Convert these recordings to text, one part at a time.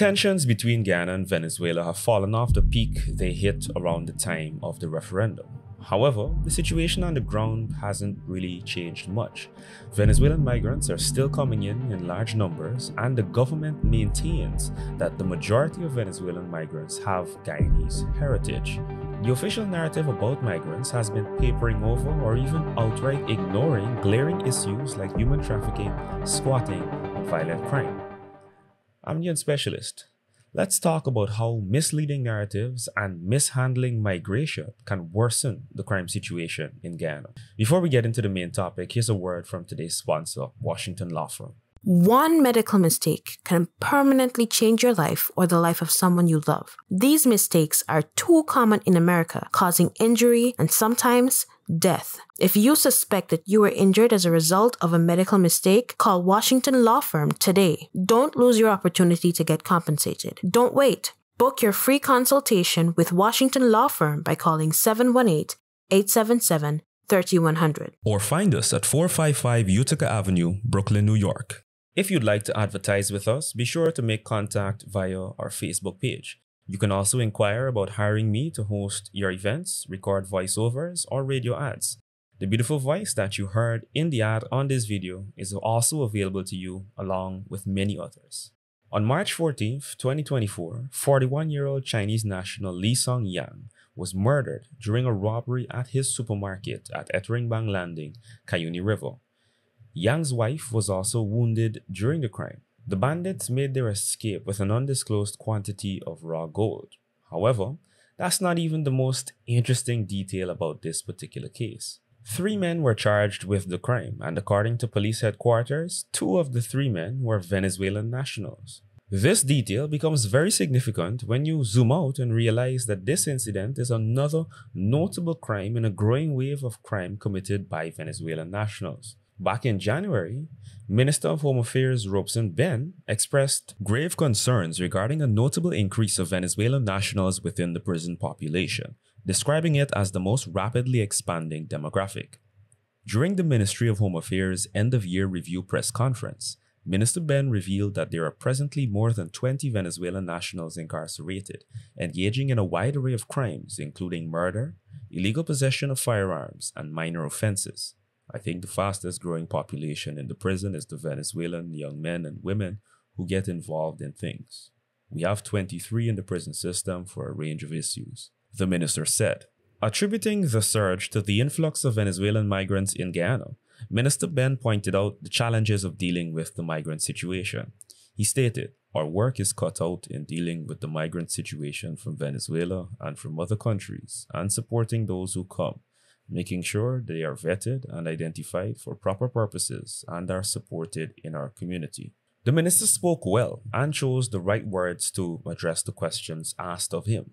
Tensions between Guyana and Venezuela have fallen off the peak they hit around the time of the referendum. However, the situation on the ground hasn't really changed much. Venezuelan migrants are still coming in in large numbers, and the government maintains that the majority of Venezuelan migrants have Guyanese heritage. The official narrative about migrants has been papering over or even outright ignoring glaring issues like human trafficking, squatting, and violent crime. I'm Ian Specialist. Let's talk about how misleading narratives and mishandling migration can worsen the crime situation in Guyana. Before we get into the main topic, here's a word from today's sponsor, Washington Law Firm. One medical mistake can permanently change your life or the life of someone you love. These mistakes are too common in America, causing injury and sometimes death. If you suspect that you were injured as a result of a medical mistake, call Washington Law Firm today. Don't lose your opportunity to get compensated. Don't wait. Book your free consultation with Washington Law Firm by calling 718 877 3100. Or find us at 455 Utica Avenue, Brooklyn, New York. If you'd like to advertise with us, be sure to make contact via our Facebook page. You can also inquire about hiring me to host your events, record voiceovers, or radio ads. The beautiful voice that you heard in the ad on this video is also available to you along with many others. On March 14, 2024, 41-year-old Chinese national Li Song Yang was murdered during a robbery at his supermarket at Eteringbang Landing, Cuyuni River. Yang's wife was also wounded during the crime. The bandits made their escape with an undisclosed quantity of raw gold. However, that's not even the most interesting detail about this particular case. Three men were charged with the crime, and according to police headquarters, two of the three men were Venezuelan nationals. This detail becomes very significant when you zoom out and realize that this incident is another notable crime in a growing wave of crime committed by Venezuelan nationals. Back in January, Minister of Home Affairs Robeson Benn expressed grave concerns regarding a notable increase of Venezuelan nationals within the prison population, describing it as the most rapidly expanding demographic. During the Ministry of Home Affairs end of year review press conference, Minister Benn revealed that there are presently more than 20 Venezuelan nationals incarcerated, engaging in a wide array of crimes, including murder, illegal possession of firearms, and minor offenses. I think the fastest growing population in the prison is the Venezuelan young men and women who get involved in things. We have 23 in the prison system for a range of issues, the minister said. Attributing the surge to the influx of Venezuelan migrants in Guyana, Minister Benn pointed out the challenges of dealing with the migrant situation. He stated, Our work is cut out in dealing with the migrant situation from Venezuela and from other countries and supporting those who come making sure they are vetted and identified for proper purposes and are supported in our community. The minister spoke well and chose the right words to address the questions asked of him.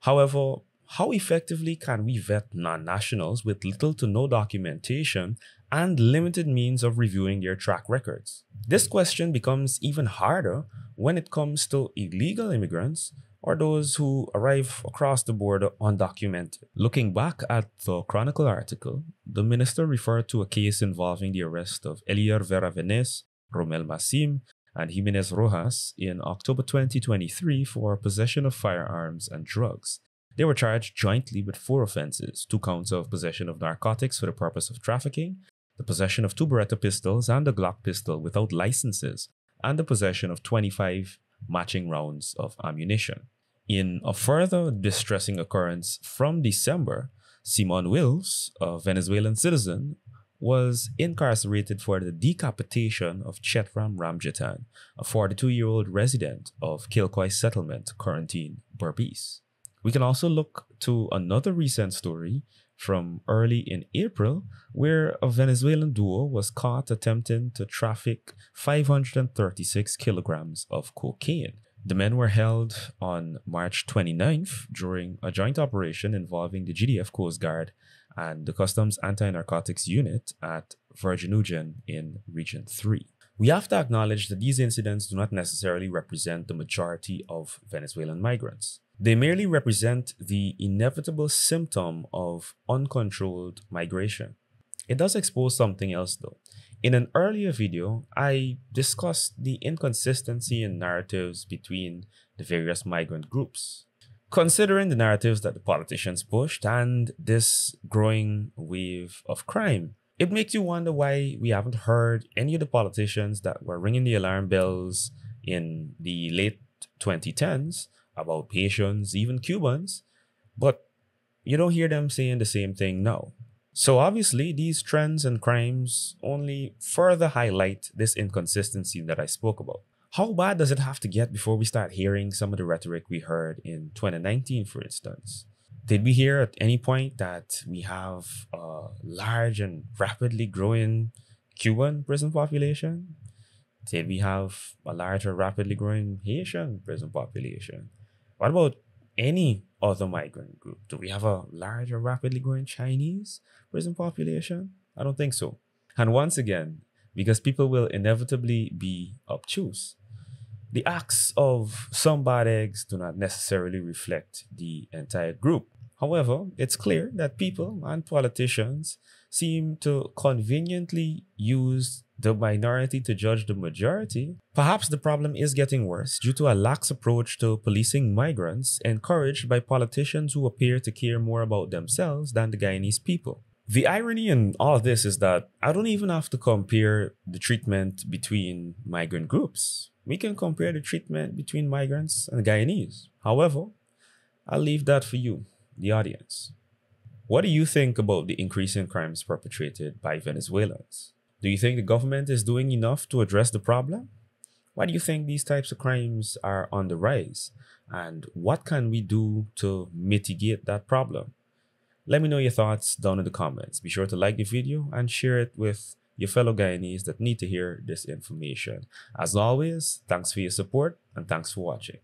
However, how effectively can we vet non nationals with little to no documentation and limited means of reviewing their track records? This question becomes even harder when it comes to illegal immigrants or those who arrive across the border undocumented. Looking back at the Chronicle article, the minister referred to a case involving the arrest of Elier Veravenes, Romel Massim, and Jimenez Rojas in October 2023 for possession of firearms and drugs. They were charged jointly with four offenses two counts of possession of narcotics for the purpose of trafficking, the possession of two Beretta pistols and a Glock pistol without licenses, and the possession of 25 matching rounds of ammunition. In a further distressing occurrence from December, Simon Wills, a Venezuelan citizen, was incarcerated for the decapitation of Chetram Ramjatan, a 42 year old resident of Kilcoy Settlement, Corentyne, Berbice. We can also look to another recent story from early in April, where a Venezuelan duo was caught attempting to traffic 536 kilograms of cocaine the men were held on March 29th during a joint operation involving the GDF Coast Guard and the Customs Anti Narcotics Unit at Vergenoegen in Region 3. We have to acknowledge that these incidents do not necessarily represent the majority of Venezuelan migrants. They merely represent the inevitable symptom of uncontrolled migration. It does expose something else, though. In an earlier video, I discussed the inconsistency in narratives between the various migrant groups. Considering the narratives that the politicians pushed and this growing wave of crime, it makes you wonder why we haven't heard any of the politicians that were ringing the alarm bells in the late 2010s about Haitians, even Cubans, but you don't hear them saying the same thing now. So obviously, these trends and crimes only further highlight this inconsistency that I spoke about. How bad does it have to get before we start hearing some of the rhetoric we heard in 2019, for instance? Did we hear at any point that we have a large and rapidly growing Cuban prison population? Did we have a large or rapidly growing Haitian prison population? What about any other migrant group? Do we have a large or rapidly growing Chinese prison population? I don't think so. And once again, because people will inevitably be obtuse, the acts of some bad eggs do not necessarily reflect the entire group. However, it's clear that people and politicians seem to conveniently use the minority to judge the majority. Perhaps the problem is getting worse due to a lax approach to policing migrants encouraged by politicians who appear to care more about themselves than the Guyanese people. The irony in all of this is that I don't even have to compare the treatment between migrant groups. We can compare the treatment between migrants and Guyanese. However, I'll leave that for you, the audience. What do you think about the increasing crimes perpetrated by Venezuelans? Do you think the government is doing enough to address the problem? Why do you think these types of crimes are on the rise? And what can we do to mitigate that problem? Let me know your thoughts down in the comments. Be sure to like the video and share it with your fellow Guyanese that need to hear this information. As always, thanks for your support and thanks for watching.